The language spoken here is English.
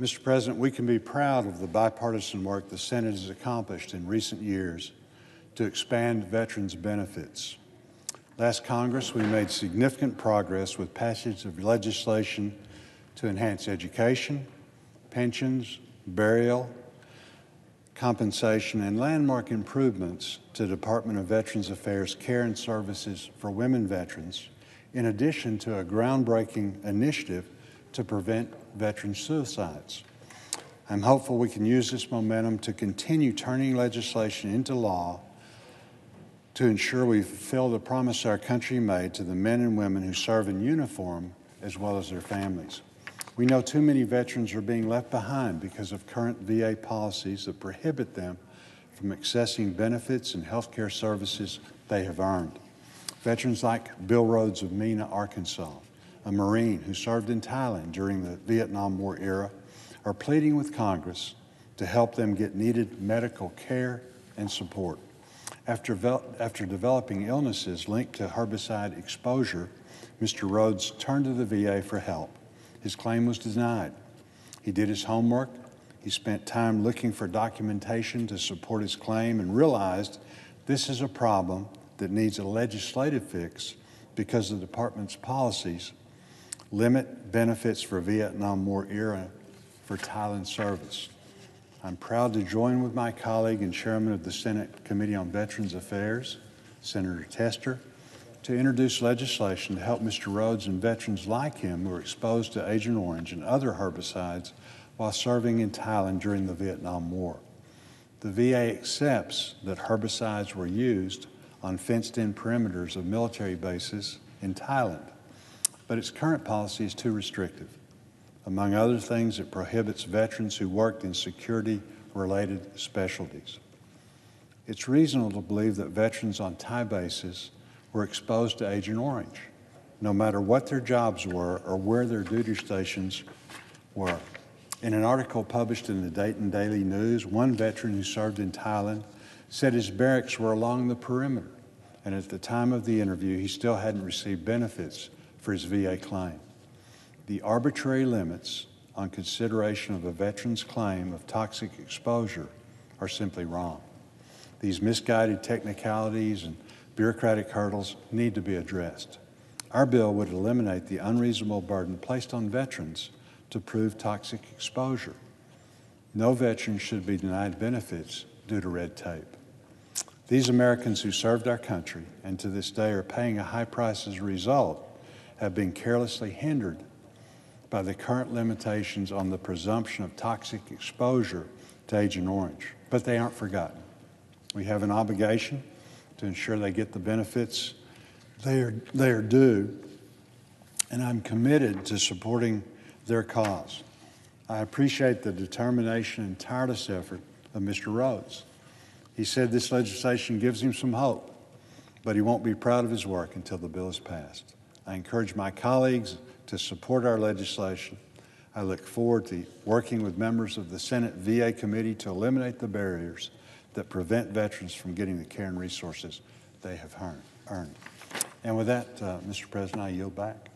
Mr. President, we can be proud of the bipartisan work the Senate has accomplished in recent years to expand veterans' benefits. Last Congress, we made significant progress with passage of legislation to enhance education, pensions, burial, compensation, and landmark improvements to Department of Veterans Affairs care and services for women veterans, in addition to a groundbreaking initiative to prevent veteran suicides. I'm hopeful we can use this momentum to continue turning legislation into law to ensure we fulfill the promise our country made to the men and women who serve in uniform as well as their families. We know too many veterans are being left behind because of current VA policies that prohibit them from accessing benefits and health care services they have earned. Veterans like Bill Rhodes of Mena, Arkansas, a Marine who served in Thailand during the Vietnam War era, are pleading with Congress to help them get needed medical care and support. After, after developing illnesses linked to herbicide exposure, Mr. Rhodes turned to the VA for help. His claim was denied. He did his homework. He spent time looking for documentation to support his claim and realized this is a problem that needs a legislative fix because the department's policies limit benefits for Vietnam War era for Thailand service. I'm proud to join with my colleague and chairman of the Senate Committee on Veterans Affairs, Senator Tester, to introduce legislation to help Mr. Rhodes and veterans like him who were exposed to Agent Orange and other herbicides while serving in Thailand during the Vietnam War. The VA accepts that herbicides were used on fenced-in perimeters of military bases in Thailand, but its current policy is too restrictive. Among other things, it prohibits veterans who worked in security-related specialties. It's reasonable to believe that veterans on Thai bases were exposed to Agent Orange, no matter what their jobs were or where their duty stations were. In an article published in the Dayton Daily News, one veteran who served in Thailand said his barracks were along the perimeter, and at the time of the interview, he still hadn't received benefits for his VA claim. The arbitrary limits on consideration of a veteran's claim of toxic exposure are simply wrong. These misguided technicalities and bureaucratic hurdles need to be addressed. Our bill would eliminate the unreasonable burden placed on veterans to prove toxic exposure. No veteran should be denied benefits due to red tape. These Americans who served our country and to this day are paying a high price as a result have been carelessly hindered by the current limitations on the presumption of toxic exposure to Agent Orange. But they aren't forgotten. We have an obligation to ensure they get the benefits they are, they are due, and I'm committed to supporting their cause. I appreciate the determination and tireless effort of Mr. Rhodes. He said this legislation gives him some hope, but he won't be proud of his work until the bill is passed. I encourage my colleagues to support our legislation. I look forward to working with members of the Senate VA committee to eliminate the barriers that prevent veterans from getting the care and resources they have earned. And with that, uh, Mr. President, I yield back.